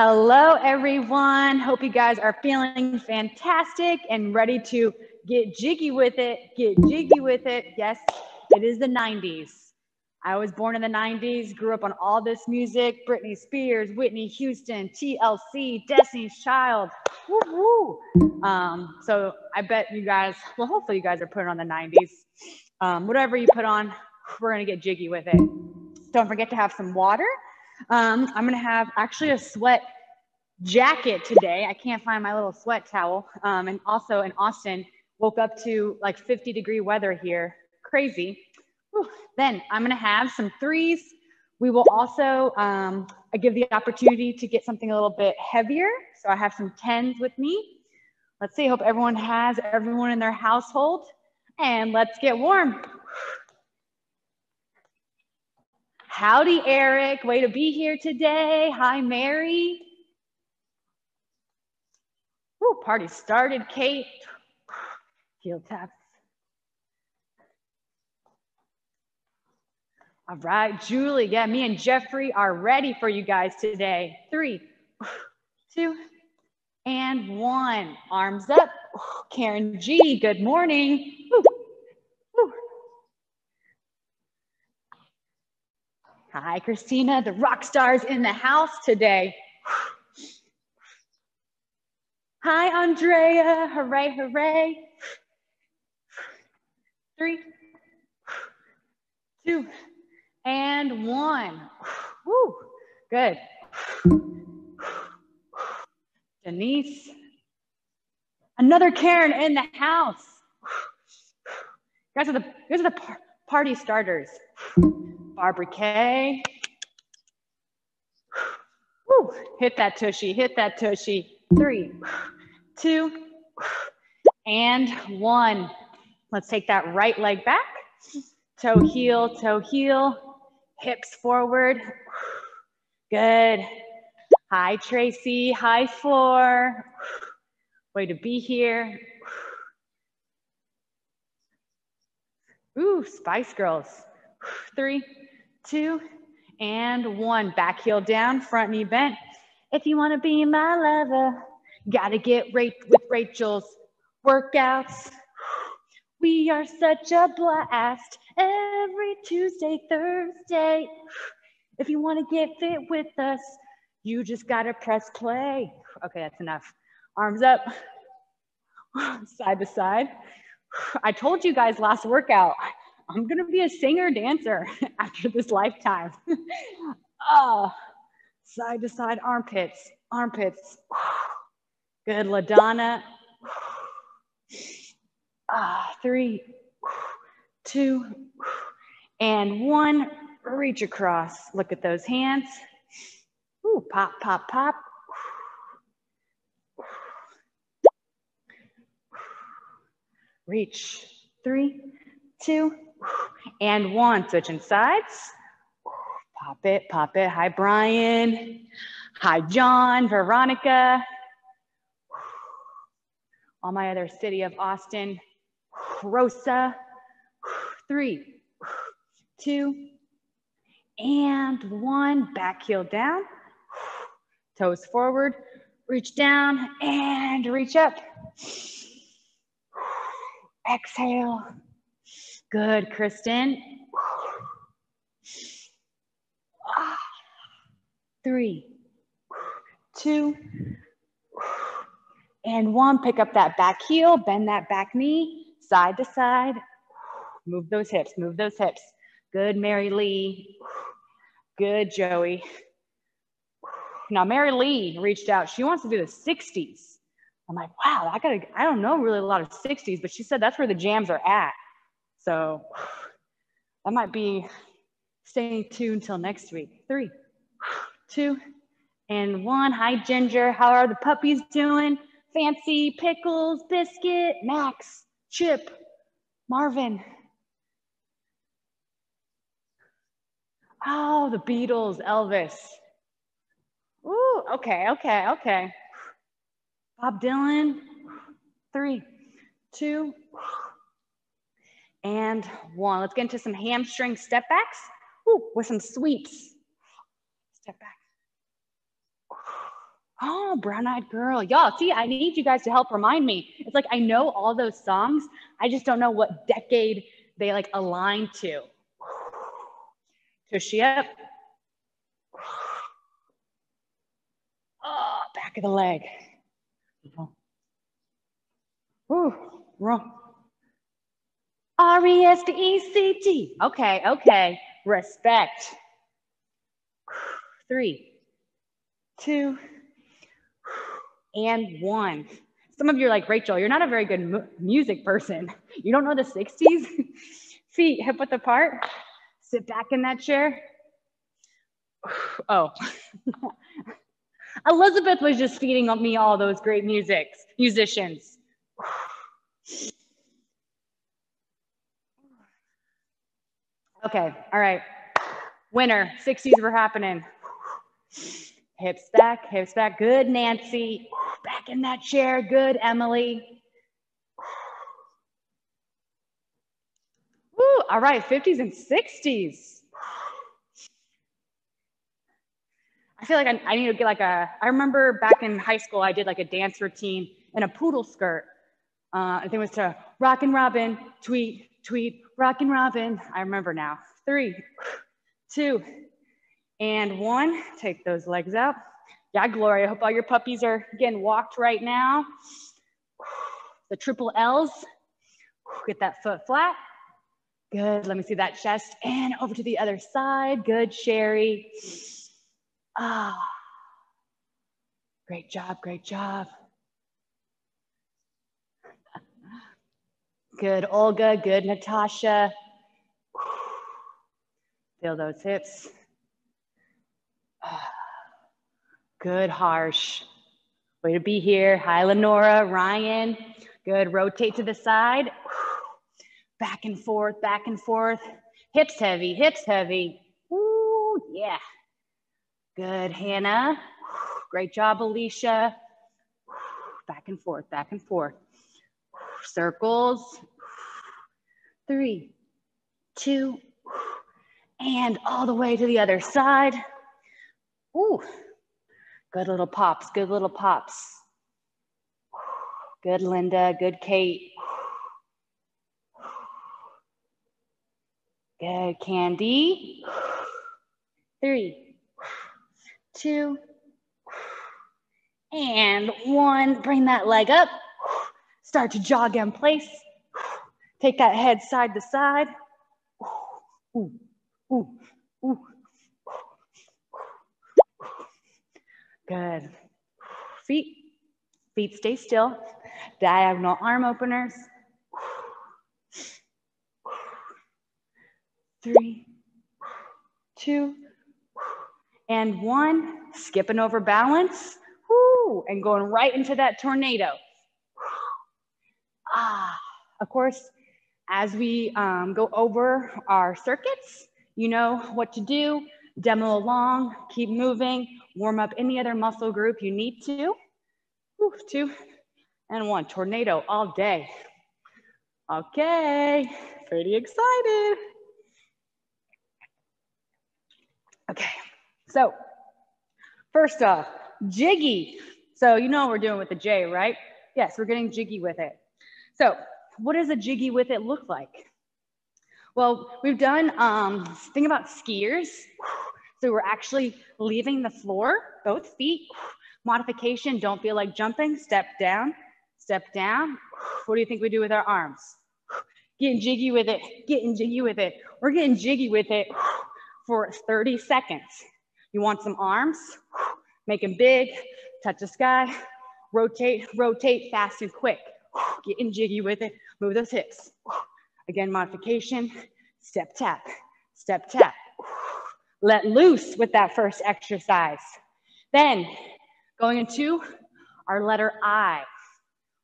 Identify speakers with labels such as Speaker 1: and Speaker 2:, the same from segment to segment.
Speaker 1: Hello, everyone. Hope you guys are feeling fantastic and ready to get jiggy with it. Get jiggy with it. Yes, it is the 90s. I was born in the 90s, grew up on all this music Britney Spears, Whitney Houston, TLC, Destiny's Child. Woo woo. Um, so I bet you guys, well, hopefully you guys are putting on the 90s. Um, whatever you put on, we're going to get jiggy with it. Don't forget to have some water um, I'm gonna have actually a sweat jacket today. I can't find my little sweat towel. Um, and also in Austin, woke up to like 50 degree weather here. Crazy. Whew. Then I'm gonna have some threes. We will also um, give the opportunity to get something a little bit heavier. So I have some tens with me. Let's see, hope everyone has everyone in their household. And let's get warm. Howdy, Eric. Way to be here today. Hi, Mary. Ooh, party started, Kate. Heel taps. All right, Julie. Yeah, me and Jeffrey are ready for you guys today. Three, two, and one. Arms up. Karen G, good morning. Ooh. Hi, Christina, the rock stars in the house today. Hi, Andrea. Hooray, hooray. Three, two, and one. Woo, good. Denise. Another Karen in the house. Guys are the, guys are the par party starters. Barbara Kay. Woo, hit that tushy, hit that tushy. Three, two, and one. Let's take that right leg back. Toe heel, toe heel, hips forward. Good. Hi, Tracy. Hi, Flor. Way to be here. Ooh, Spice Girls. Three, two, and one. Back heel down, front knee bent. If you want to be my lover, gotta get right with Rachel's workouts. We are such a blast every Tuesday, Thursday. If you want to get fit with us, you just gotta press play. Okay, that's enough. Arms up, side to side. I told you guys last workout, I'm gonna be a singer dancer after this lifetime. oh, side to side armpits, armpits. Good, LaDonna. Ah, three, two, and one. Reach across. Look at those hands. Ooh, pop, pop, pop. Reach. Three, two, and one. Switching sides. Pop it, pop it. Hi, Brian. Hi, John, Veronica. All my other city of Austin. Rosa. Three, two, and one. Back heel down. Toes forward. Reach down and reach up. Exhale. Good, Kristen. Three, two, and one. Pick up that back heel, bend that back knee, side to side. Move those hips, move those hips. Good, Mary Lee. Good, Joey. Now, Mary Lee reached out. She wants to do the 60s. I'm like, wow, I gotta, I don't know really a lot of 60s, but she said that's where the jams are at. So that might be staying tuned until next week. Three, two, and one. Hi, Ginger. How are the puppies doing? Fancy, Pickles, Biscuit, Max, Chip, Marvin. Oh, the Beatles, Elvis. Ooh, okay, okay, okay. Bob Dylan. Three, two, and one. Let's get into some hamstring step backs Ooh, with some sweeps. Step back. Oh, brown eyed girl. Y'all, see, I need you guys to help remind me. It's like I know all those songs. I just don't know what decade they like align to. Tush up. Oh, back of the leg. Ooh, wrong. R E S T E C T. Okay, okay. Respect. Three, two, and one. Some of you are like, Rachel, you're not a very good mu music person. You don't know the 60s? Feet hip width apart. Sit back in that chair. Oh. Elizabeth was just feeding me all those great musics, musicians. Okay, all right. Winner, 60s were happening. Hips back, hips back. Good, Nancy. Back in that chair. Good, Emily. Woo, all right, 50s and 60s. I feel like I, I, need to get like a, I remember back in high school, I did like a dance routine in a poodle skirt. Uh, I think it was to Rockin' Robin, tweet, tweet, Rockin' Robin. I remember now. Three, two, and one. Take those legs out. Yeah, Gloria, I hope all your puppies are getting walked right now. The triple L's. Get that foot flat. Good. Let me see that chest. And over to the other side. Good, Sherry. Ah. Great job. Great job. Good, Olga. Good, Natasha. Feel those hips. Good, Harsh. Way to be here. Hi, Lenora, Ryan. Good, rotate to the side. Back and forth, back and forth. Hips heavy, hips heavy. Ooh, yeah. Good, Hannah. Great job, Alicia. Back and forth, back and forth. Circles. Three, two, and all the way to the other side. Ooh, good little pops, good little pops. Good, Linda, good, Kate. Good, Candy. Three, two, and one. Bring that leg up. Start to jog in place. Take that head side to side. Good. Feet, feet stay still. Diagonal arm openers. Three, two, and one. Skipping over balance. Woo, and going right into that tornado. Ah, of course, as we um, go over our circuits, you know what to do. Demo along, keep moving, warm up any other muscle group you need to. Whew, two and one, tornado all day. Okay, pretty excited. Okay, so first off, jiggy. So you know what we're doing with the J, right? Yes, we're getting jiggy with it. So what does a jiggy with it look like? Well, we've done, um, think about skiers. So we're actually leaving the floor, both feet. Modification, don't feel like jumping, step down, step down. What do you think we do with our arms? Getting jiggy with it, getting jiggy with it. We're getting jiggy with it for 30 seconds. You want some arms? Make them big, touch the sky, rotate, rotate fast and quick. Getting jiggy with it, move those hips. Again, modification, step tap, step tap. Let loose with that first exercise. Then going into our letter I,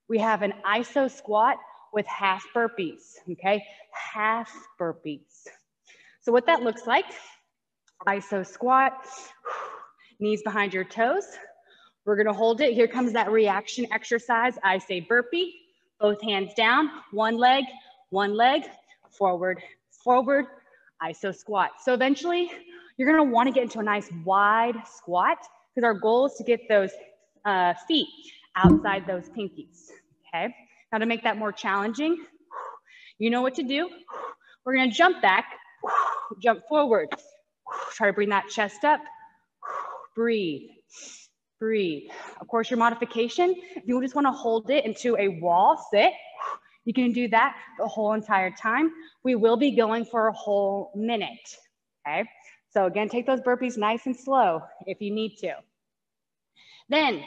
Speaker 1: we have an iso squat with half burpees, okay? Half burpees. So what that looks like, iso squat, knees behind your toes. We're gonna hold it. Here comes that reaction exercise. I say burpee, both hands down, one leg, one leg, forward, forward, iso squat. So eventually you're gonna wanna get into a nice wide squat because our goal is to get those uh, feet outside those pinkies, okay? Now to make that more challenging, you know what to do. We're gonna jump back, jump forward. Try to bring that chest up. Breathe, breathe. Of course, your modification, if you just wanna hold it into a wall sit, you can do that the whole entire time. We will be going for a whole minute, okay? So again, take those burpees nice and slow if you need to. Then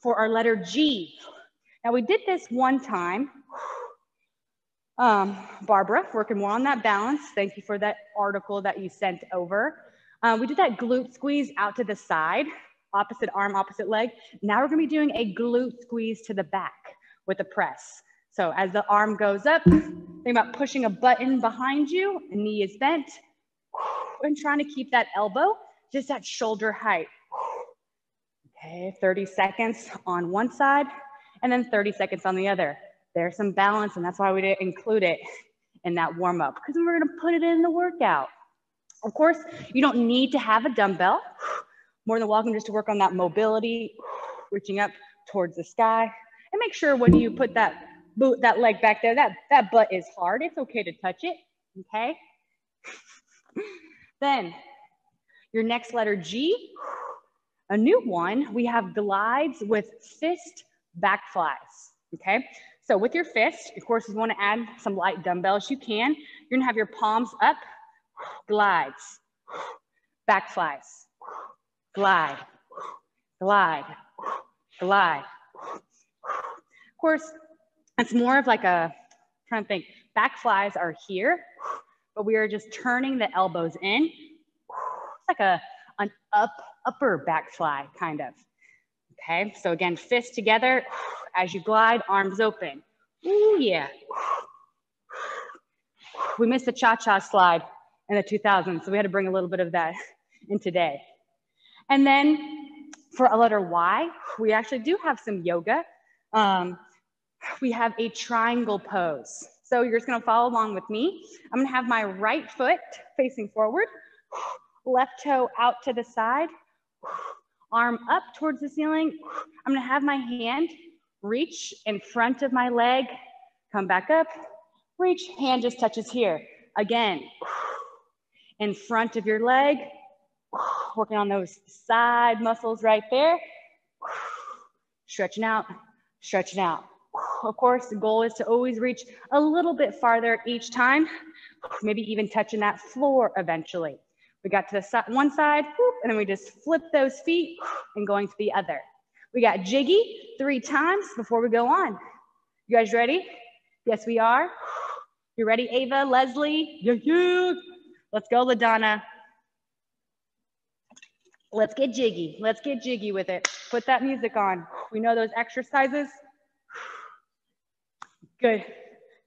Speaker 1: for our letter G, now we did this one time. Um, Barbara, working more on that balance. Thank you for that article that you sent over. Um, we did that glute squeeze out to the side, opposite arm, opposite leg. Now we're gonna be doing a glute squeeze to the back with a press. So as the arm goes up, think about pushing a button behind you, knee is bent, and trying to keep that elbow just at shoulder height. Okay, 30 seconds on one side and then 30 seconds on the other. There's some balance and that's why we didn't include it in that warm up because we were gonna put it in the workout. Of course, you don't need to have a dumbbell. More than welcome just to work on that mobility, reaching up towards the sky. And make sure when you put that boot, that leg back there, that, that butt is hard. It's okay to touch it, okay? then your next letter G, a new one, we have glides with fist back flies, okay? So with your fist, of course, if you wanna add some light dumbbells, you can. You're gonna have your palms up, glides, back flies, glide, glide, glide. Of course, it's more of like a, I'm trying to think, back flies are here, but we are just turning the elbows in. It's like a, an up, upper back fly, kind of. Okay, so again, fists together as you glide, arms open. Ooh, yeah. We missed the cha-cha slide in the 2000s, so we had to bring a little bit of that in today. And then for a letter Y, we actually do have some yoga. Um, we have a triangle pose. So you're just gonna follow along with me. I'm gonna have my right foot facing forward, left toe out to the side, arm up towards the ceiling. I'm gonna have my hand reach in front of my leg, come back up, reach, hand just touches here. Again, in front of your leg, working on those side muscles right there. Stretching out, stretching out. Of course, the goal is to always reach a little bit farther each time, maybe even touching that floor eventually. We got to the one side, and then we just flip those feet and going to the other. We got jiggy three times before we go on. You guys ready? Yes, we are. You ready, Ava, Leslie? Yeah, yeah. Let's go, LaDonna. Let's get jiggy. Let's get jiggy with it. Put that music on. We know those exercises. Good.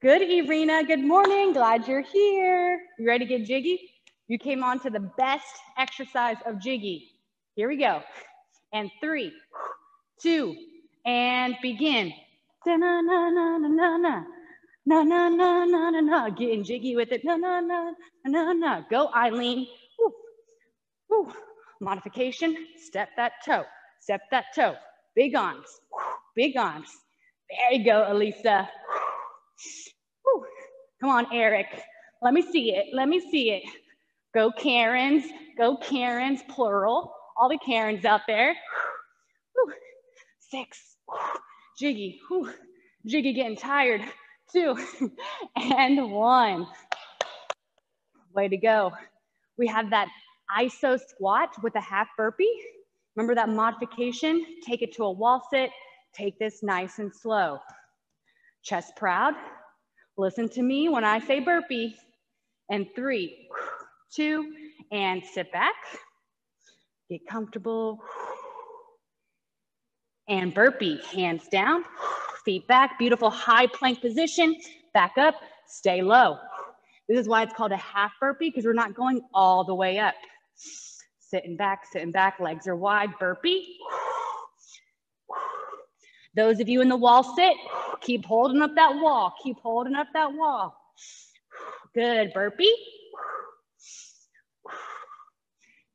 Speaker 1: Good, Irina. Good morning. Glad you're here. You ready to get jiggy? You came on to the best exercise of jiggy. Here we go. And three, two, and begin. Na na na na na na. Na na na na na na. Getting jiggy with it. Na na na na na. Go, Eileen. Woo. Woo. Modification. Step that toe. Step that toe. Big arms. Big arms. There you go, Elisa. Woo. Come on, Eric. Let me see it. Let me see it. Go Karens. Go Karens, plural. All the Karens out there. Six. Jiggy. Jiggy getting tired. Two. and one. Way to go. We have that iso squat with a half burpee. Remember that modification? Take it to a wall sit. Take this nice and slow. Chest proud. Listen to me when I say burpee. And three, two, and sit back. Get comfortable. And burpee, hands down, feet back, beautiful high plank position, back up, stay low. This is why it's called a half burpee because we're not going all the way up. Sitting back, sitting back, legs are wide, burpee. Those of you in the wall sit, keep holding up that wall, keep holding up that wall. Good, burpee.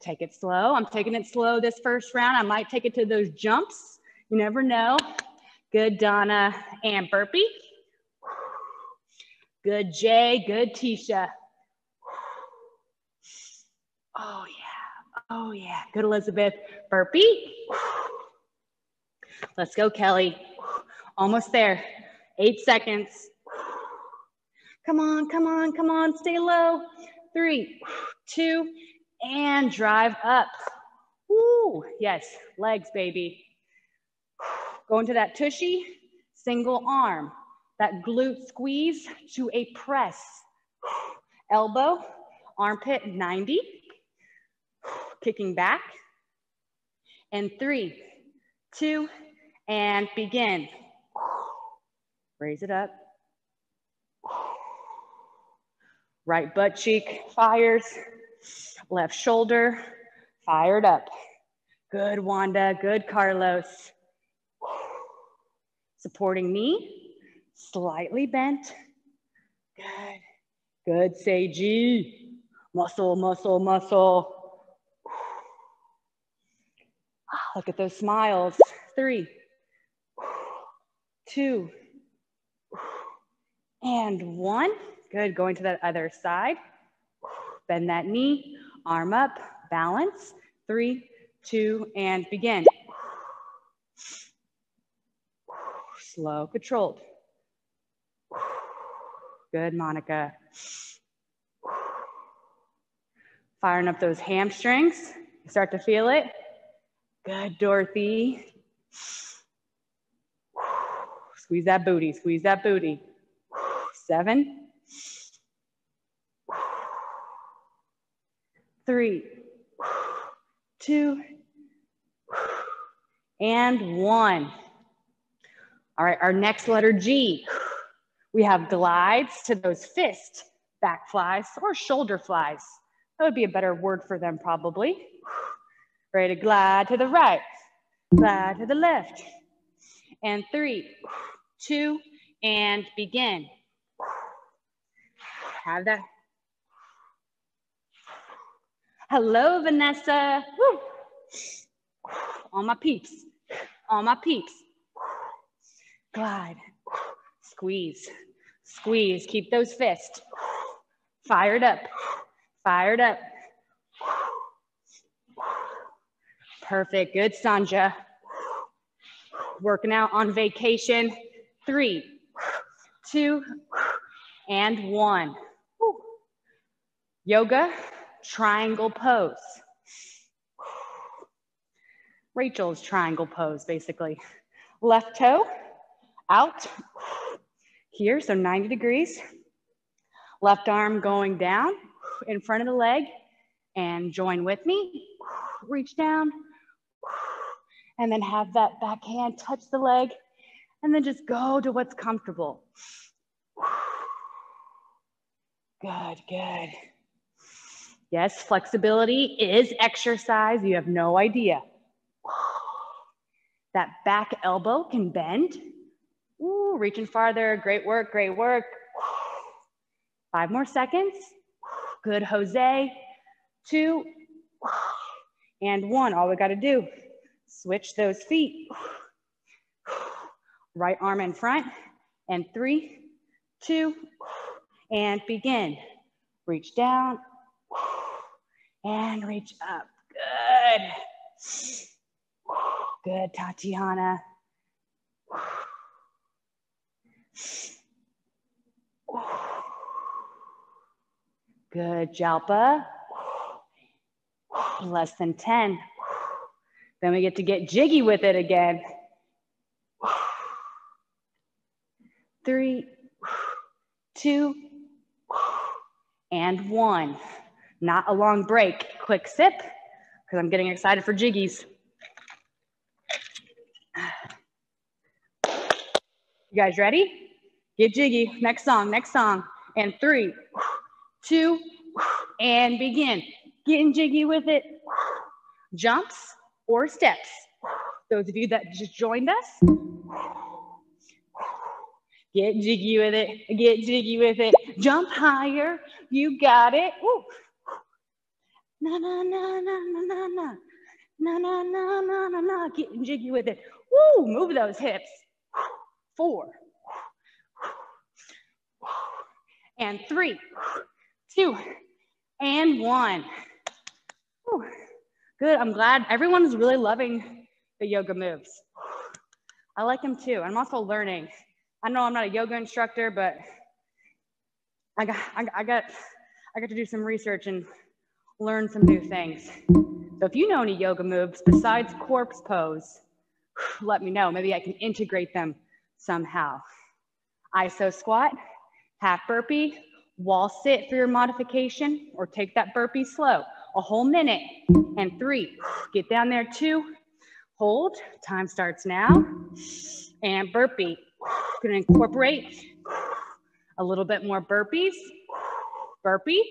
Speaker 1: Take it slow. I'm taking it slow this first round. I might take it to those jumps You never know. Good, Donna. And burpee. Good, Jay. Good, Tisha. Oh, yeah. Oh, yeah. Good, Elizabeth. Burpee. Let's go, Kelly. Almost there. Eight seconds. Come on, come on, come on. Stay low. Three, two, and drive up. Woo. Yes, legs, baby. Go into that tushy, single arm. That glute squeeze to a press. Elbow, armpit 90. Kicking back. And three, two, and begin. Raise it up. Right butt cheek fires. Left shoulder fired up. Good, Wanda. Good, Carlos. Supporting knee, slightly bent. Good. Good, Seiji. Muscle, muscle, muscle. Ah, look at those smiles. Three, two, and one. Good, going to that other side. Bend that knee, arm up, balance. Three, two, and begin. Slow, controlled. Good, Monica. Firing up those hamstrings. start to feel it. Good, Dorothy. Squeeze that booty, squeeze that booty. Seven. Three, two, and one. All right, our next letter G. We have glides to those fist back flies or shoulder flies. That would be a better word for them probably. Ready to glide to the right, glide to the left. And three, two, and begin. Have that. Hello, Vanessa. Woo. All my peeps, all my peeps. Glide, squeeze, squeeze. Keep those fists. Fired up, fired up. Perfect, good, Sanja. Working out on vacation. Three, two, and one. Yoga, triangle pose. Rachel's triangle pose, basically. Left toe out here, so 90 degrees. Left arm going down in front of the leg and join with me. Reach down and then have that back hand touch the leg and then just go to what's comfortable. Good, good. Yes, flexibility is exercise. You have no idea. That back elbow can bend. Ooh, reaching farther. Great work, great work. Five more seconds. Good, Jose. Two and one. All we got to do, switch those feet. Right arm in front. And three, two, and begin. Reach down and reach up. Good. Good, Tatiana. Good, Jalpa. Less than 10. Then we get to get jiggy with it again. Three, two, and one. Not a long break. Quick sip, because I'm getting excited for jiggies. You guys ready? Get jiggy. Next song, next song. And three, two, and begin. Getting jiggy with it. Jumps or steps. Those of you that just joined us, get jiggy with it. Get jiggy with it. Jump higher. You got it. Ooh. Na na na na na na na Na, na, na, na, na, na, getting jiggy with it. Woo, move those hips. Four. And three, two, and one. Whew. Good, I'm glad everyone's really loving the yoga moves. I like them too. I'm also learning. I know I'm not a yoga instructor, but I got, I got, I got to do some research and learn some new things. So if you know any yoga moves besides corpse pose, let me know. Maybe I can integrate them somehow. ISO squat, half burpee, wall sit for your modification, or take that burpee slow. A whole minute and three. Get down there, two. Hold. Time starts now. And burpee. Gonna incorporate a little bit more burpees. Burpee.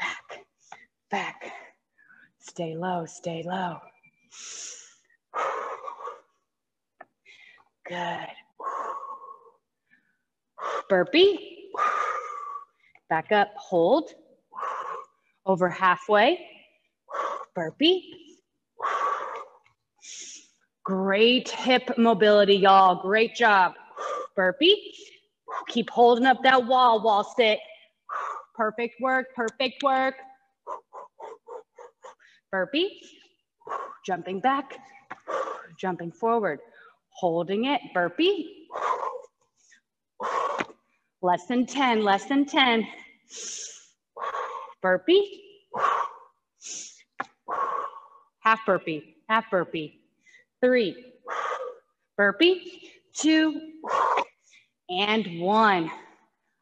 Speaker 1: Back, back. Stay low, stay low. Good. Burpee. Back up, hold. Over halfway. Burpee. Great hip mobility, y'all. Great job. Burpee. Keep holding up that wall, wall sit. Perfect work, perfect work. Burpee. Jumping back, jumping forward, holding it, burpee. Less than 10, less than 10. Burpee. Half burpee, half burpee. Three. Burpee. Two. And one.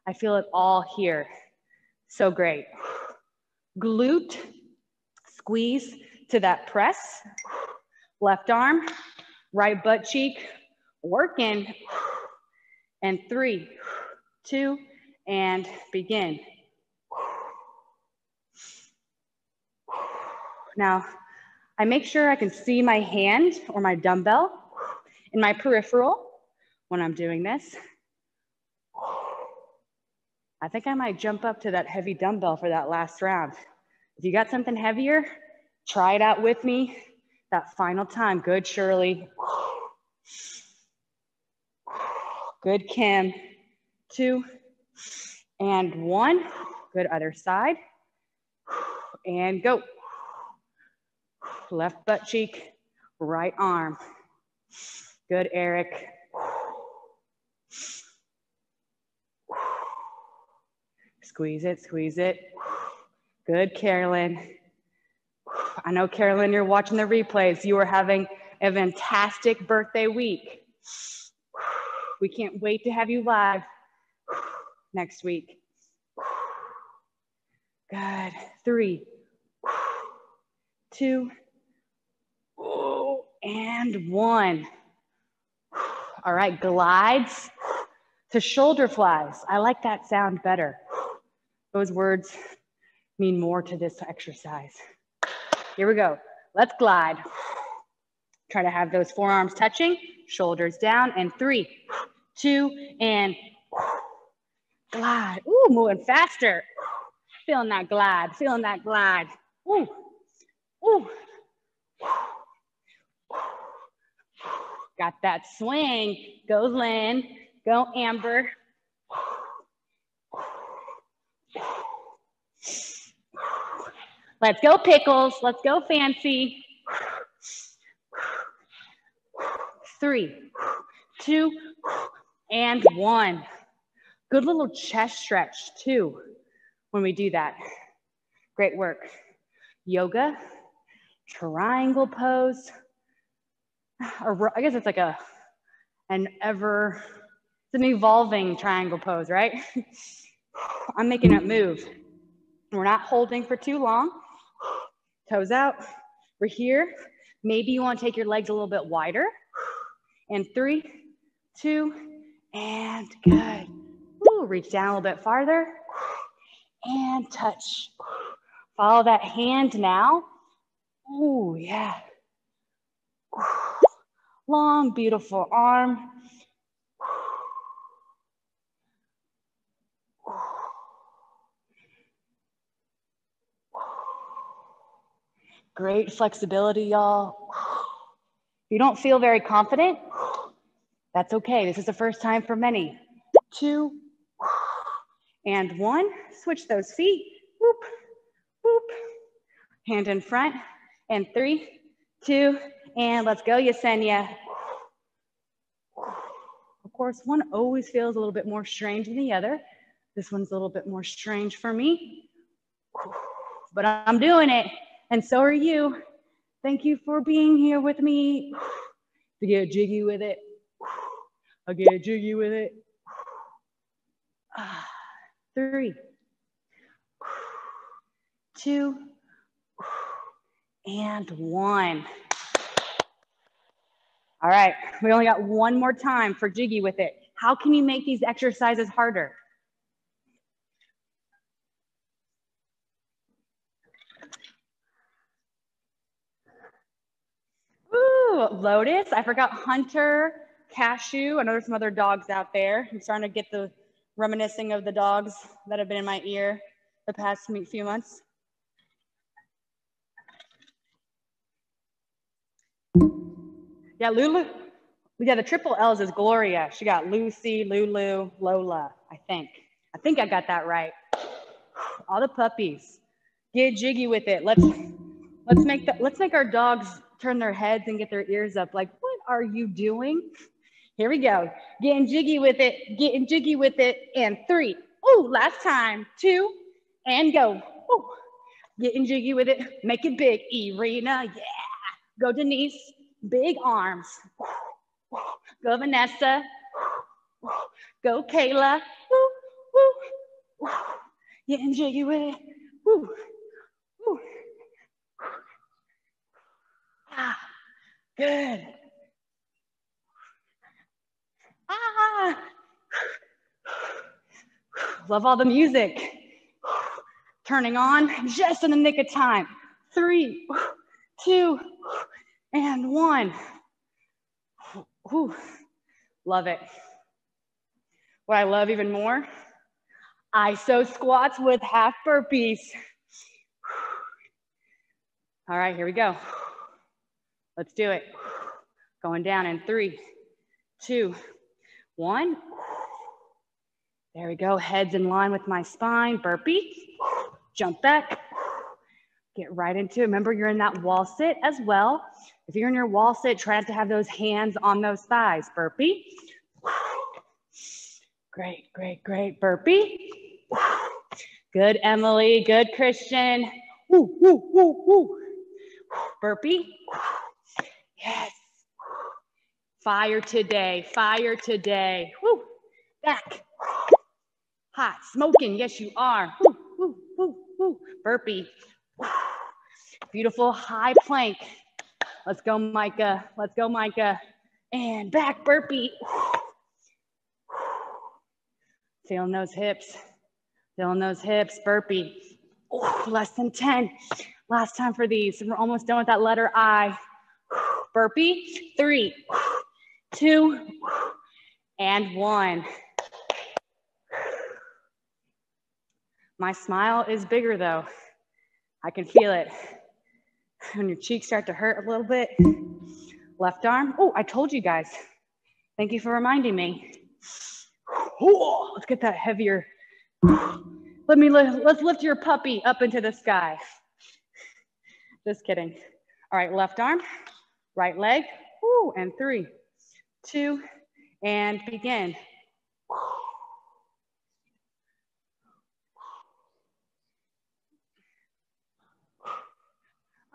Speaker 1: I feel it all here. So great. Glute. Squeeze to that press. Left arm. Right butt cheek. Working. And three two, and begin. Now, I make sure I can see my hand or my dumbbell in my peripheral when I'm doing this. I think I might jump up to that heavy dumbbell for that last round. If you got something heavier, try it out with me. That final time. Good, Shirley. Good, Kim two, and one. Good, other side. And go. Left butt cheek, right arm. Good, Eric. Squeeze it, squeeze it. Good, Carolyn. I know, Carolyn, you're watching the replays. You are having a fantastic birthday week. We can't wait to have you live next week. Good. Three, two, and one. All right, glides to shoulder flies. I like that sound better. Those words mean more to this exercise. Here we go. Let's glide. Try to have those forearms touching, shoulders down, and three, two, and glide. Ooh, moving faster. Feeling that glide, feeling that glide. Ooh, ooh. Got that swing. Go Lynn, go Amber. Let's go Pickles, let's go Fancy. Three, two, and one. Good little chest stretch too when we do that. Great work. Yoga, triangle pose, or I guess it's like a, an ever, it's an evolving triangle pose, right? I'm making it move. We're not holding for too long. Toes out. We're here. Maybe you want to take your legs a little bit wider. And three, two, and good reach down a little bit farther and touch. Follow that hand now. Oh, yeah. Long, beautiful arm. Great flexibility, y'all. If you don't feel very confident, that's okay. This is the first time for many. Two, and one. Switch those feet. Whoop, whoop. Hand in front. And three, two, and let's go, Yesenia. Of course, one always feels a little bit more strange than the other. This one's a little bit more strange for me, but I'm doing it, and so are you. Thank you for being here with me. To get jiggy with it. I get jiggy with it. Three, two, and one. All right, we only got one more time for Jiggy with it. How can you make these exercises harder? Ooh, Lotus. I forgot Hunter, Cashew. I know there's some other dogs out there. I'm starting to get the reminiscing of the dogs that have been in my ear the past few months. Yeah, Lulu. Yeah, the triple L's is Gloria. She got Lucy, Lulu, Lola, I think. I think I got that right. All the puppies. Get jiggy with it. Let's let's make the let's make our dogs turn their heads and get their ears up. Like, what are you doing? Here we go. Getting jiggy with it, getting jiggy with it. And three. Oh, last time. Two. And go. Oh, getting jiggy with it. Make it big. Irina. Yeah. Go Denise. Big arms. Go Vanessa. Go Kayla. Getting jiggy with it. Woo. Ah, good. Ah. Love all the music. Turning on just in the nick of time. Three, two, and one. Whew. Love it. What I love even more, iso squats with half burpees. All right, here we go. Let's do it. Going down in three, two, one. There we go. Heads in line with my spine. Burpee. Jump back. Get right into it. Remember, you're in that wall sit as well. If you're in your wall sit, try to have those hands on those thighs. Burpee. Great, great, great. Burpee. Good, Emily. Good, Christian. Woo, woo, woo, woo. Burpee. Yes. Fire today. Fire today. Woo. Back. Hot. Smoking. Yes, you are. Woo, woo, woo, woo. Burpee. Beautiful high plank. Let's go, Micah. Let's go, Micah. And back burpee. Feeling those hips. Feeling those hips. Burpee. less than 10. Last time for these. We're almost done with that letter I. Burpee. Three, two, and one. My smile is bigger though. I can feel it when your cheeks start to hurt a little bit. Left arm. Oh, I told you guys. Thank you for reminding me. Let's get that heavier. Let me lift, let's lift your puppy up into the sky. Just kidding. All right, left arm, right leg. Ooh, and three, two, and begin.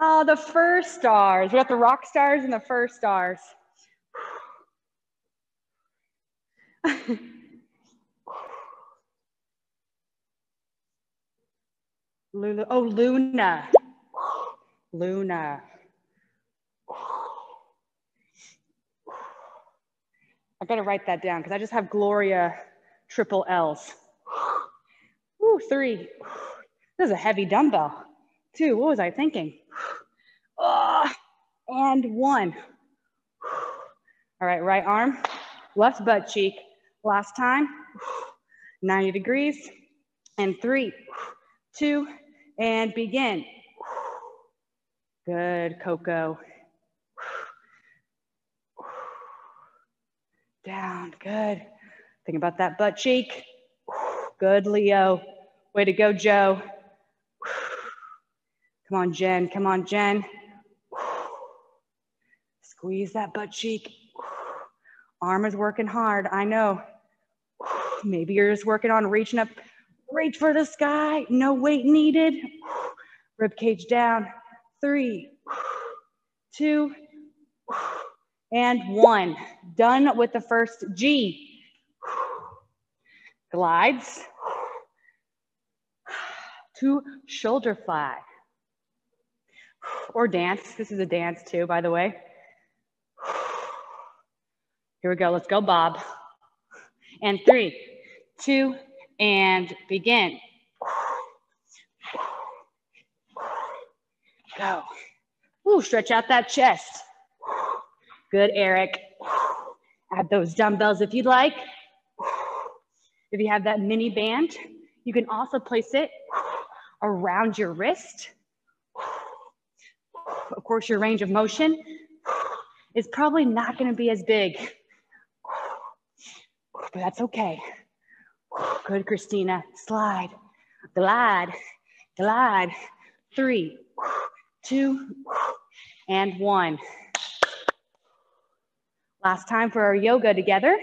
Speaker 1: Oh, the first stars. We got the rock stars and the first stars. Luna. Oh, Luna. Luna. I gotta write that down because I just have Gloria triple L's. Ooh, three. This is a heavy dumbbell. Two, what was I thinking? Oh, and one. All right, right arm, left butt cheek. Last time, 90 degrees. And three, two, and begin. Good, Coco. Down, good. Think about that butt cheek. Good, Leo. Way to go, Joe. Come on, Jen. Come on, Jen. Squeeze that butt cheek. Arm is working hard. I know. Maybe you're just working on reaching up. Reach for the sky. No weight needed. Rib cage down. Three, two, and one. Done with the first G. Glides to shoulder fly or dance. This is a dance too, by the way. Here we go. Let's go, Bob. And three, two, and begin. Go. Ooh, stretch out that chest. Good, Eric. Add those dumbbells if you'd like. If you have that mini band, you can also place it around your wrist. Of course, your range of motion is probably not gonna be as big, but that's okay. Good, Christina. Slide, glide, glide. Three, two, and one. Last time for our yoga together.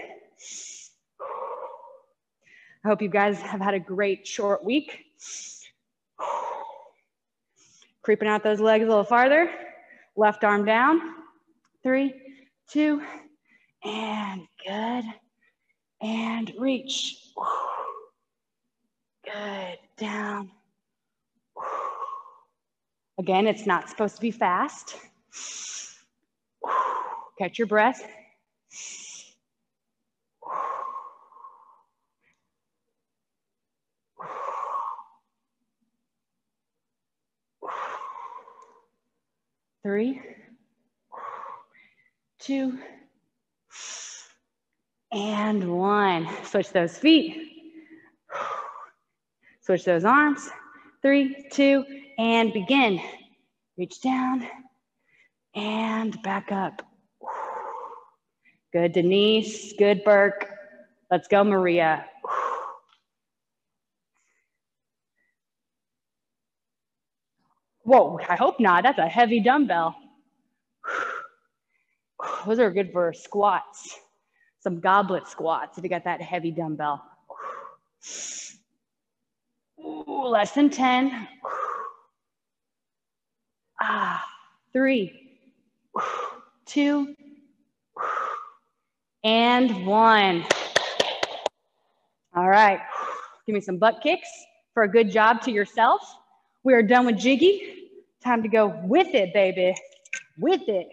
Speaker 1: I hope you guys have had a great short week. Creeping out those legs a little farther. Left arm down. Three, two, and good. And reach. Good. Down. Again, it's not supposed to be fast. Catch your breath. Three, two, and one. Switch those feet. Switch those arms. Three, two, and begin. Reach down and back up. Good, Denise. Good, Burke. Let's go, Maria. Whoa, I hope not. That's a heavy dumbbell. Those are good for squats. Some goblet squats if you got that heavy dumbbell. Ooh, less than 10. Ah, three, two, and one. All right, give me some butt kicks for a good job to yourself. We are done with Jiggy. Time to go with it, baby. With it.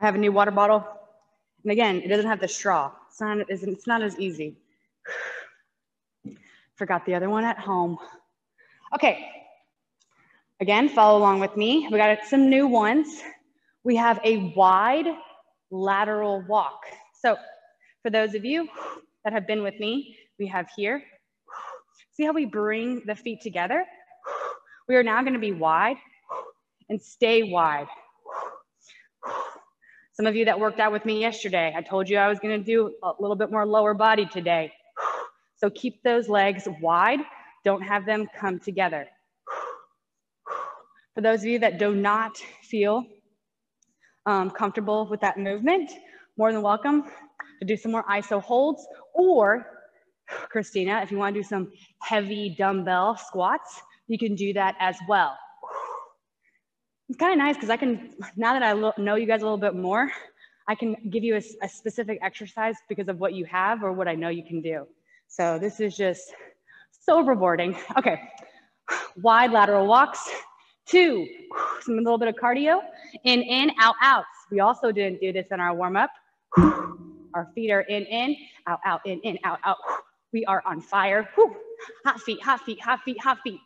Speaker 1: I have a new water bottle. And again, it doesn't have the straw. It's not, it's not as easy. Forgot the other one at home. Okay, again, follow along with me. We got some new ones. We have a wide lateral walk. So for those of you that have been with me, we have here. See how we bring the feet together? We are now gonna be wide and stay wide. Some of you that worked out with me yesterday, I told you I was gonna do a little bit more lower body today. So keep those legs wide. Don't have them come together. For those of you that do not feel um, comfortable with that movement, more than welcome to do some more iso holds or Christina, if you want to do some heavy dumbbell squats, you can do that as well. It's kind of nice because I can, now that I know you guys a little bit more, I can give you a, a specific exercise because of what you have or what I know you can do. So this is just so rewarding. Okay, wide lateral walks. Two, some a little bit of cardio. In, in, out, outs. We also didn't do this in our warm up. Our feet are in, in, out, out, in, in, out, out. We are on fire. Hot feet, hot feet, hot feet, hot feet.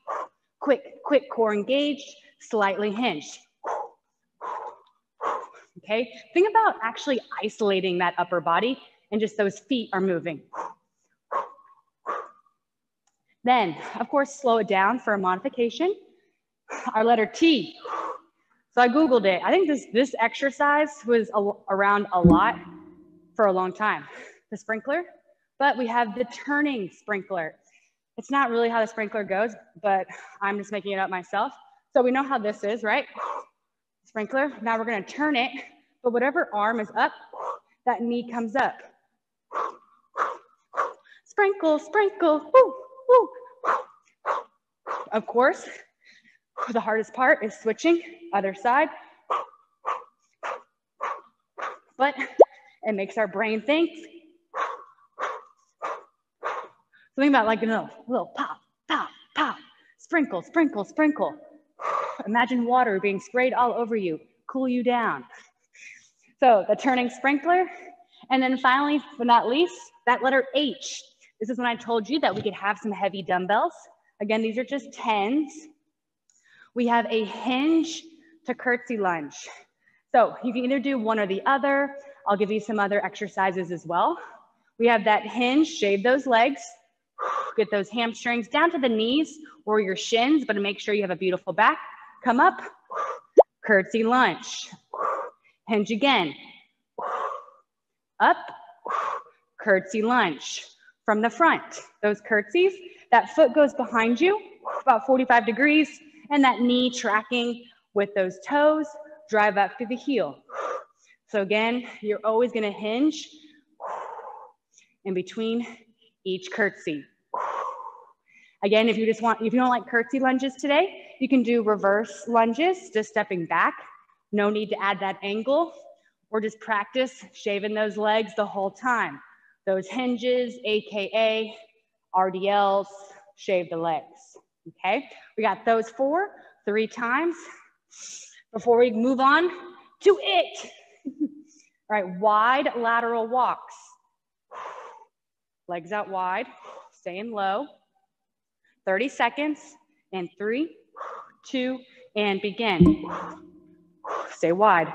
Speaker 1: Quick, quick, core engaged, slightly hinged. Okay, think about actually isolating that upper body and just those feet are moving. Then, of course, slow it down for a modification. Our letter T. So I Googled it. I think this, this exercise was a, around a lot for a long time, the sprinkler, but we have the turning sprinkler. It's not really how the sprinkler goes, but I'm just making it up myself. So we know how this is, right? Sprinkler, now we're gonna turn it, but whatever arm is up, that knee comes up. Sprinkle, sprinkle. Of course, the hardest part is switching, other side. But it makes our brain think. Something about like a little, little pop, pop, pop, sprinkle, sprinkle, sprinkle. Imagine water being sprayed all over you, cool you down. So the turning sprinkler. And then finally, but not least, that letter H. This is when I told you that we could have some heavy dumbbells. Again, these are just tens. We have a hinge to curtsy lunge. So you can either do one or the other. I'll give you some other exercises as well. We have that hinge, shave those legs, get those hamstrings down to the knees or your shins, but make sure you have a beautiful back. Come up, curtsy lunge. Hinge again. Up, curtsy lunge. From the front, those curtsies, that foot goes behind you about 45 degrees and that knee tracking with those toes, drive up through the heel. So again, you're always gonna hinge in between each curtsy. Again, if you just want, if you don't like curtsy lunges today, you can do reverse lunges, just stepping back. No need to add that angle or just practice shaving those legs the whole time. Those hinges, AKA RDLs, shave the legs, okay? We got those four, three times. Before we move on to it. All right, wide lateral walks. Legs out wide, staying low. 30 seconds, and three, two, and begin. Stay wide,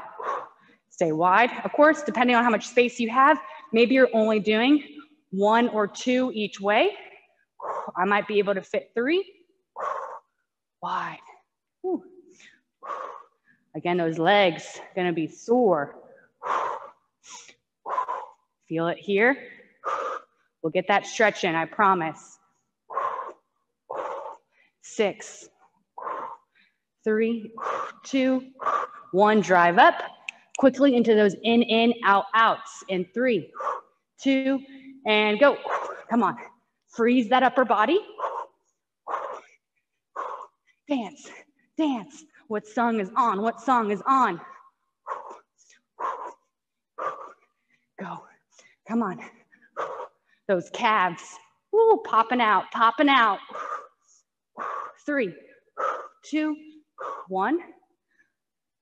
Speaker 1: stay wide. Of course, depending on how much space you have, maybe you're only doing one or two each way. I might be able to fit three, wide. Again, those legs gonna be sore. Feel it here. We'll get that stretch in, I promise six, three, two, one. Drive up quickly into those in, in, out, outs. In three, two, and go. Come on. Freeze that upper body. Dance, dance. What song is on? What song is on? Go. Come on. Those calves. Ooh, popping out, popping out three, two, one.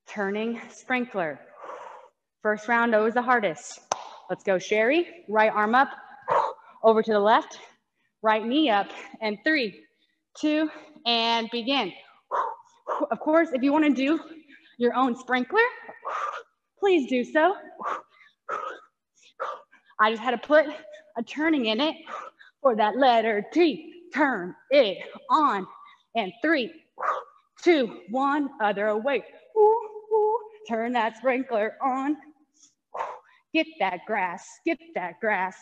Speaker 1: Turning sprinkler. First round, always the hardest. Let's go, Sherry. Right arm up, over to the left, right knee up, and three, two, and begin. Of course, if you wanna do your own sprinkler, please do so. I just had to put a turning in it for that letter T. Turn it on and three, two, one, other way. Turn that sprinkler on. Get that grass, get that grass.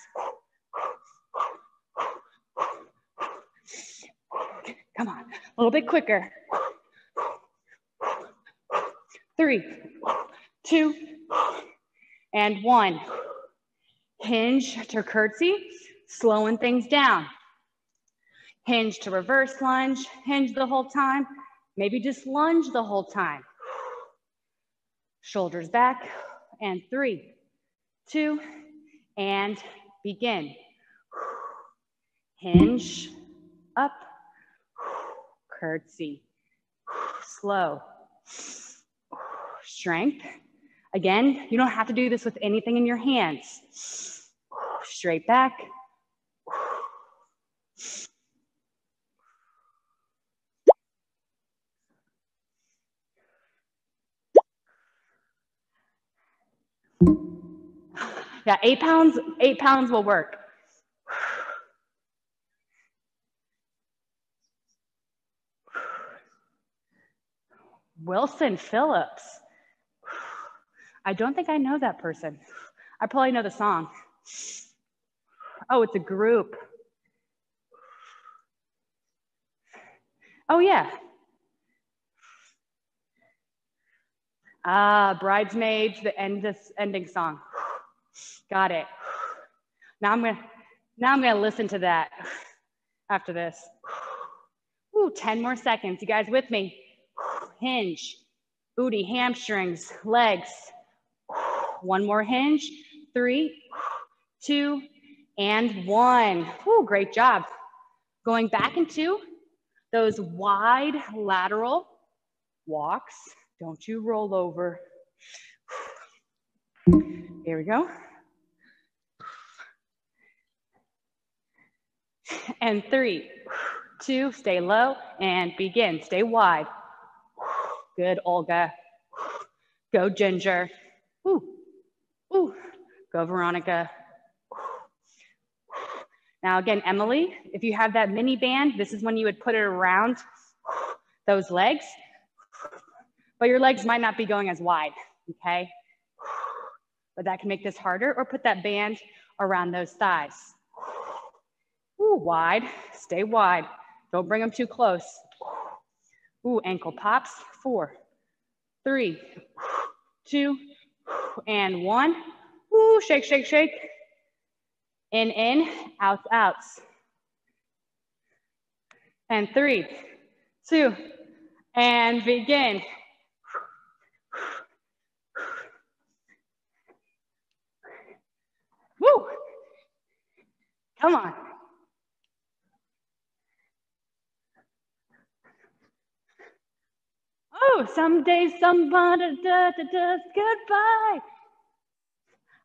Speaker 1: Come on, a little bit quicker. Three, two, and one. Hinge to curtsy, slowing things down hinge to reverse lunge, hinge the whole time, maybe just lunge the whole time. Shoulders back, and three, two, and begin. Hinge, up, curtsy, slow, strength. Again, you don't have to do this with anything in your hands. Straight back, Yeah, eight pounds, eight pounds will work. Wilson Phillips. I don't think I know that person. I probably know the song. Oh, it's a group. Oh, yeah. Ah, Bridesmaids, the end this ending song. Got it. Now I'm gonna now I'm gonna listen to that after this. Ooh, 10 more seconds. You guys with me? Hinge, booty, hamstrings, legs. One more hinge. Three, two, and one. Ooh, great job. Going back into those wide lateral walks. Don't you roll over. Here we go. And three, two, stay low and begin. Stay wide. Good, Olga. Go, Ginger. Ooh, ooh. Go, Veronica. Now again, Emily, if you have that mini band, this is when you would put it around those legs, but your legs might not be going as wide, okay? But that can make this harder, or put that band around those thighs. Ooh, wide, stay wide. Don't bring them too close. Ooh, ankle pops, four, three, two, and one. Ooh, shake, shake, shake. In, in, outs, outs. And three, two, and begin. Woo! Come on. Oh, someday somebody does, goodbye.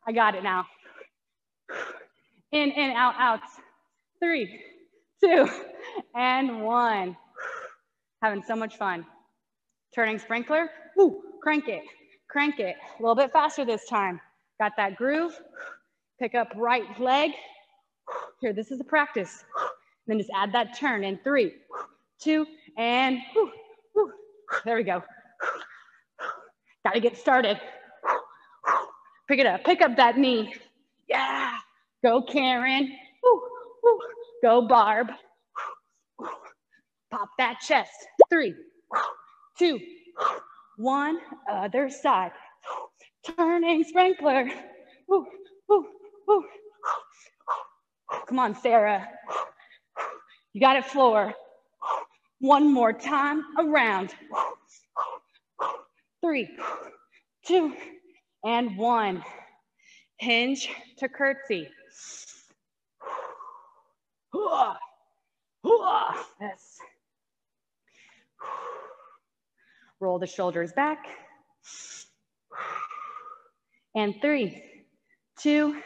Speaker 1: I got it now. In, in, out, out. Three, two, and one. Having so much fun. Turning sprinkler. Woo, crank it, crank it. A little bit faster this time. Got that groove. Pick up right leg. Here, this is a practice. Then just add that turn in three, two, and whoo. There we go. Got to get started. Pick it up, pick up that knee. Yeah. Go Karen. Go Barb. Pop that chest. Three, two, one. Other side. Turning sprinkler. Come on, Sarah. You got it, Flor. One more time around. Three, two, and one. Hinge to curtsy. Yes. Roll the shoulders back. And three, two,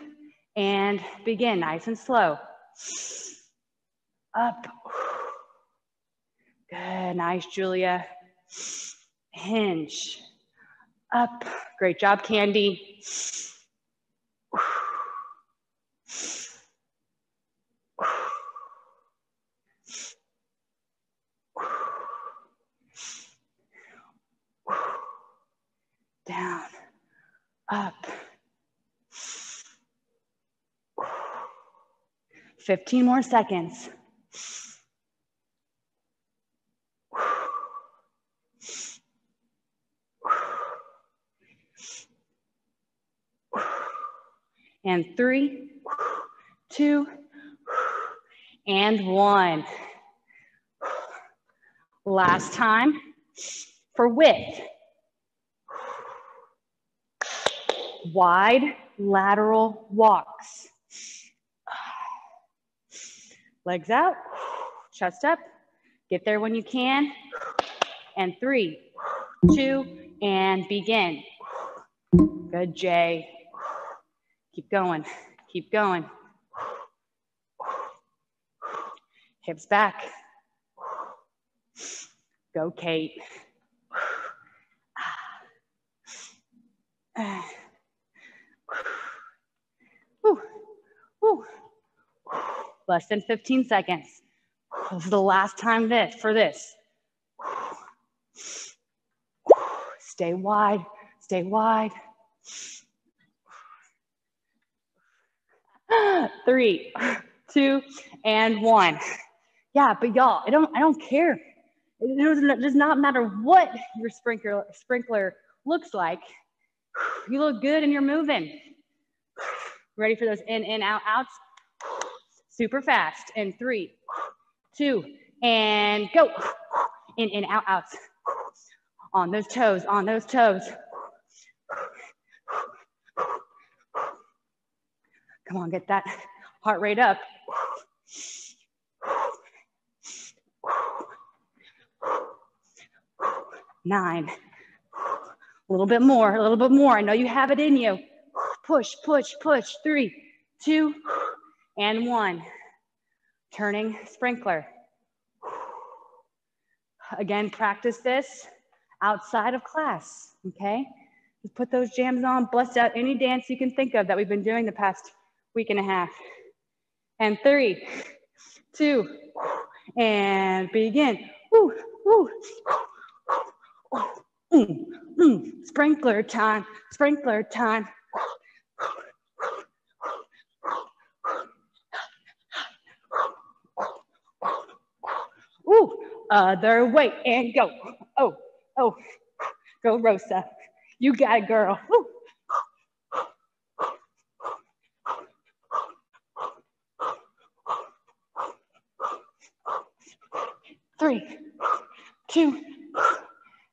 Speaker 1: and begin nice and slow. Up. Good, nice, Julia. Hinge. Up. Great job, Candy. down, up. 15 more seconds. And three, two, and one. Last time for width. wide lateral walks. Legs out, chest up, get there when you can. And three, two, and begin. Good, Jay. Keep going, keep going. Hips back. Go, Kate. Less than 15 seconds. This is the last time this for this. Stay wide, stay wide. Three, two, and one. Yeah, but y'all, I don't, I don't care. It does not matter what your sprinkler, sprinkler looks like. You look good and you're moving. Ready for those in, in, out, outs? Super fast. In three, two, and go. In, in, out, outs. On those toes, on those toes. Come on, get that heart rate up. Nine. A little bit more, a little bit more. I know you have it in you. Push, push, push. Three, two, and one. Turning sprinkler. Again, practice this outside of class, okay? Just put those jams on, bust out any dance you can think of that we've been doing the past week and a half. And three, two, and begin. Sprinkler time, sprinkler time. Ooh, other way and go. Oh, oh, go Rosa. You got it, girl. Ooh. Three, two,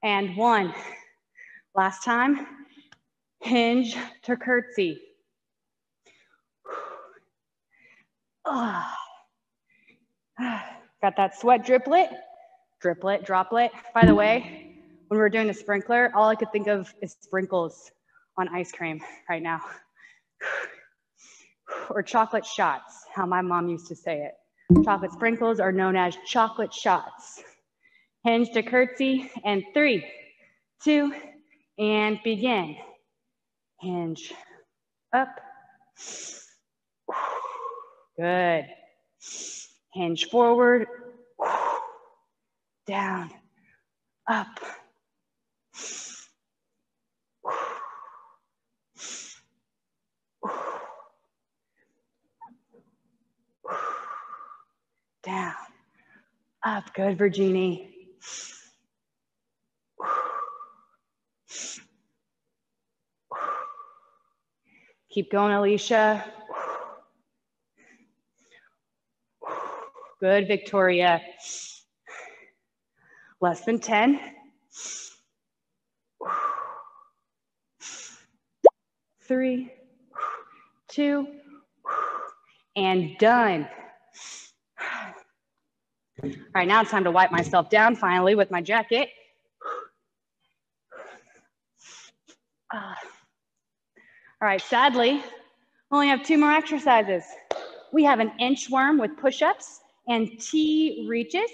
Speaker 1: and one. Last time, hinge to curtsy. Got that sweat driplet, driplet, droplet. By the way, when we are doing the sprinkler, all I could think of is sprinkles on ice cream right now. or chocolate shots, how my mom used to say it. Chocolate sprinkles are known as chocolate shots. Hinge to curtsy and three, two, and begin. Hinge up. Good. Hinge forward, down, up. Down, up. Good, Virginie. Keep going, Alicia. Good, Victoria. Less than 10. Three, two, and done. All right, now it's time to wipe myself down finally with my jacket. Uh, all right, sadly, we only have two more exercises. We have an inchworm with push-ups and T reaches.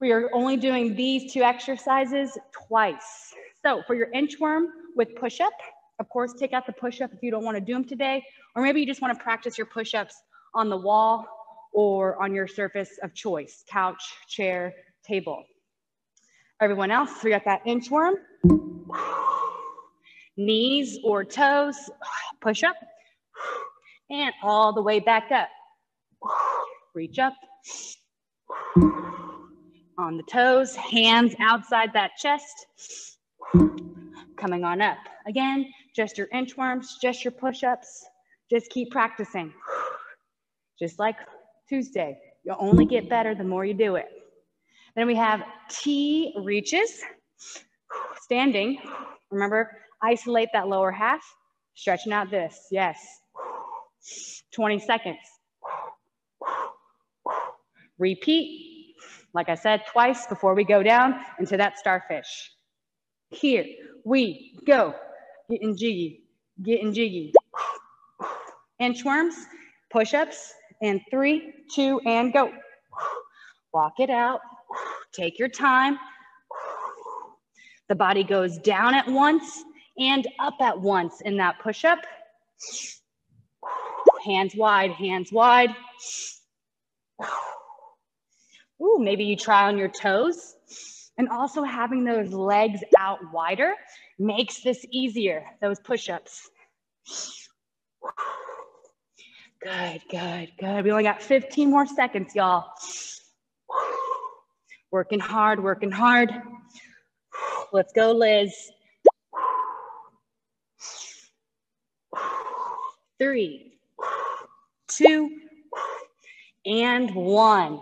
Speaker 1: We are only doing these two exercises twice. So for your inchworm with push-up, of course, take out the push-up if you don't want to do them today, or maybe you just want to practice your push-ups on the wall or on your surface of choice, couch, chair, table. Everyone else, we got that inchworm knees or toes, push up, and all the way back up. Reach up. On the toes, hands outside that chest. Coming on up. Again, just your inchworms, just your push-ups. Just keep practicing. Just like Tuesday, you'll only get better the more you do it. Then we have T reaches, standing. Remember, Isolate that lower half, stretching out this, yes. 20 seconds. Repeat, like I said, twice before we go down into that starfish. Here we go. Getting jiggy, getting jiggy. Inchworms, push-ups, and three, two, and go. Walk it out. Take your time. The body goes down at once and up at once in that push-up. Hands wide, hands wide. Ooh, maybe you try on your toes And also having those legs out wider makes this easier, those push-ups. Good, good, good. We only got 15 more seconds, y'all. Working hard, working hard. Let's go, Liz. Three, two, and one.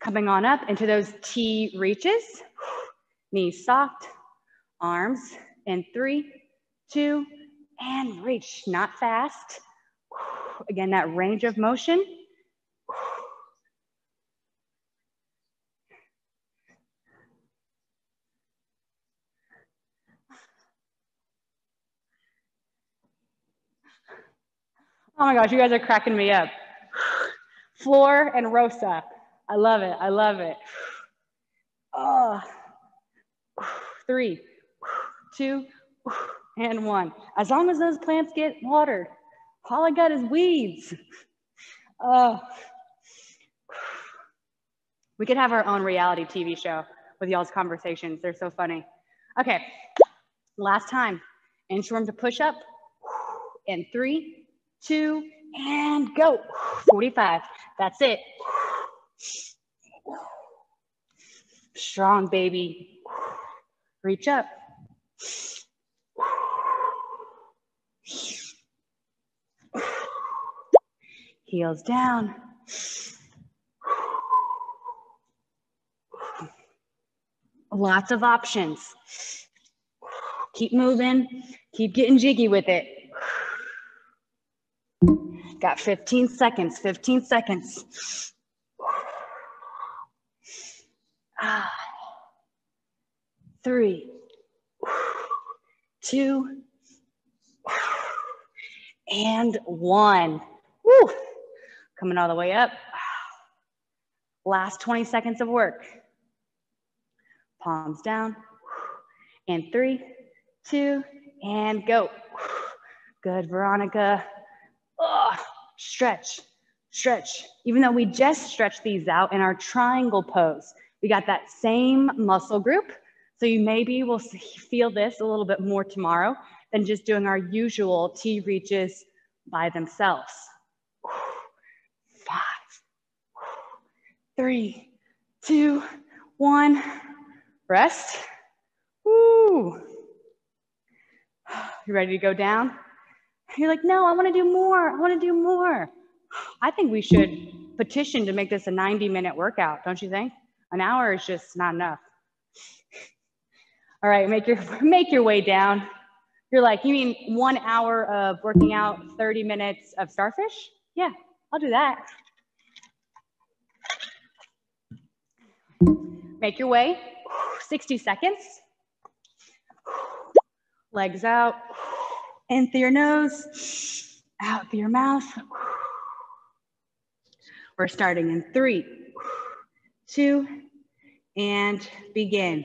Speaker 1: Coming on up into those T reaches. Knees soft, arms and three, two, and reach. Not fast. Again, that range of motion. Oh my gosh, you guys are cracking me up. Flor and Rosa. I love it. I love it. Oh. Three, two, and one. As long as those plants get watered, all I got is weeds. Oh. We could have our own reality TV show with y'all's conversations. They're so funny. Okay, last time. Inchworm to push up. In three, two, and go. 45. That's it. Strong, baby. Reach up. Heels down. Lots of options. Keep moving. Keep getting jiggy with it. Got 15 seconds, 15 seconds. Ah. Three, two, and one. Woo. Coming all the way up. Last 20 seconds of work. Palms down. And three, two, and go. Good, Veronica. Ugh. Stretch, stretch. Even though we just stretched these out in our triangle pose, we got that same muscle group. So you maybe will feel this a little bit more tomorrow than just doing our usual T reaches by themselves. Five, three, two, one. Rest. Woo. You ready to go down? You're like, no, I want to do more. I want to do more. I think we should petition to make this a 90 minute workout, don't you think? An hour is just not enough. All right, make your make your way down. You're like, you mean one hour of working out, 30 minutes of starfish? Yeah, I'll do that. Make your way, 60 seconds. Legs out, in through your nose, out through your mouth. We're starting in three, two, and begin.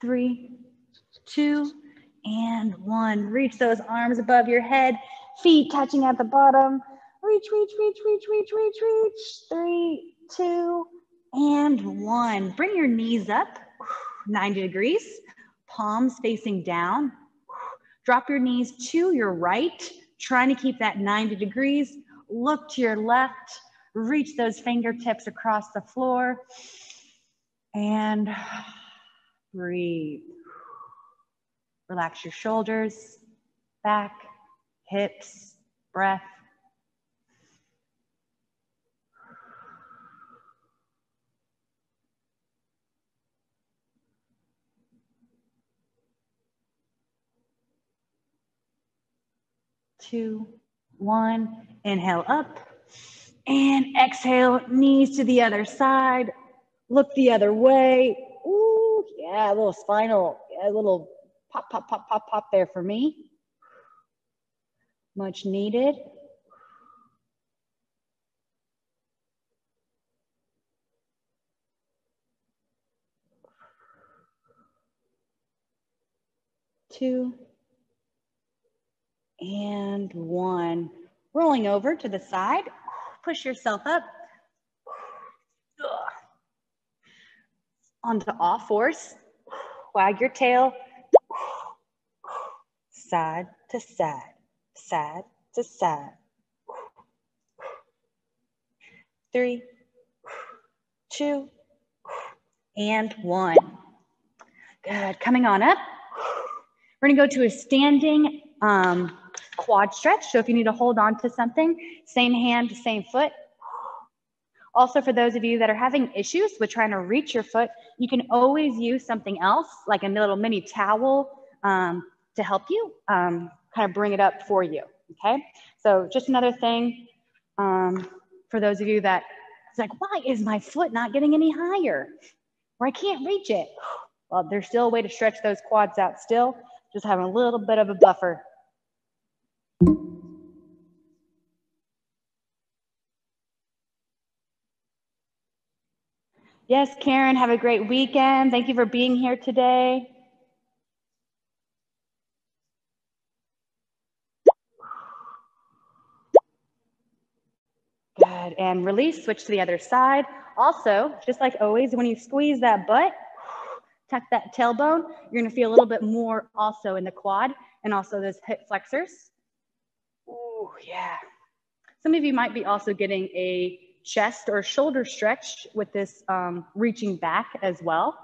Speaker 1: Three, two, and one. Reach those arms above your head, feet touching at the bottom. Reach, reach, reach, reach, reach, reach, reach. Three, two, and one. Bring your knees up, 90 degrees, palms facing down. Drop your knees to your right, trying to keep that 90 degrees. Look to your left, reach those fingertips across the floor. And Breathe. Relax your shoulders, back, hips, breath. Two, one, inhale up and exhale, knees to the other side. Look the other way. Yeah, a little spinal, a little pop, pop, pop, pop, pop there for me. Much needed. Two and one. Rolling over to the side, push yourself up. Onto all fours. Wag your tail. Side to side, side to side. Three, two, and one. Good. Coming on up. We're to go to a standing um, quad stretch. So if you need to hold on to something, same hand, same foot. Also, for those of you that are having issues with trying to reach your foot, you can always use something else, like a little mini towel um, to help you um, kind of bring it up for you, okay? So just another thing um, for those of you that it's like, why is my foot not getting any higher? Or I can't reach it. Well, there's still a way to stretch those quads out still, just having a little bit of a buffer Yes, Karen, have a great weekend. Thank you for being here today. Good, and release, switch to the other side. Also, just like always, when you squeeze that butt, tuck that tailbone, you're gonna feel a little bit more also in the quad and also those hip flexors. Oh, yeah. Some of you might be also getting a chest or shoulder stretch with this um, reaching back as well.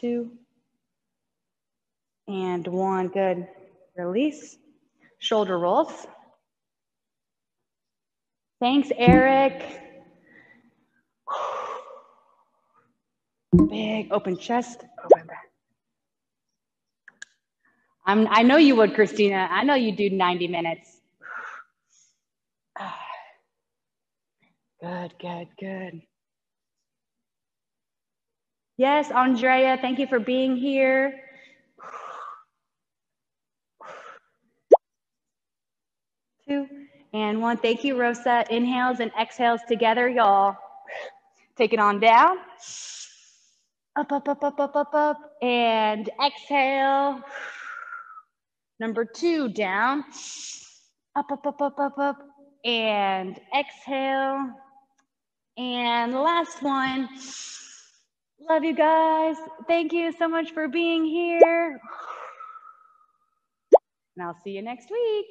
Speaker 1: Two and one, good. Release, shoulder rolls. Thanks, Eric. Big open chest, oh, open breath. I'm, I know you would, Christina. I know you do 90 minutes. Good, good, good. Yes, Andrea, thank you for being here. Two and one. Thank you, Rosa. Inhales and exhales together, y'all. Take it on down. Up, up, up, up, up, up, up. And exhale. Number two, down. Up, up, up, up, up, up. And exhale. And last one. Love you guys. Thank you so much for being here. And I'll see you next week.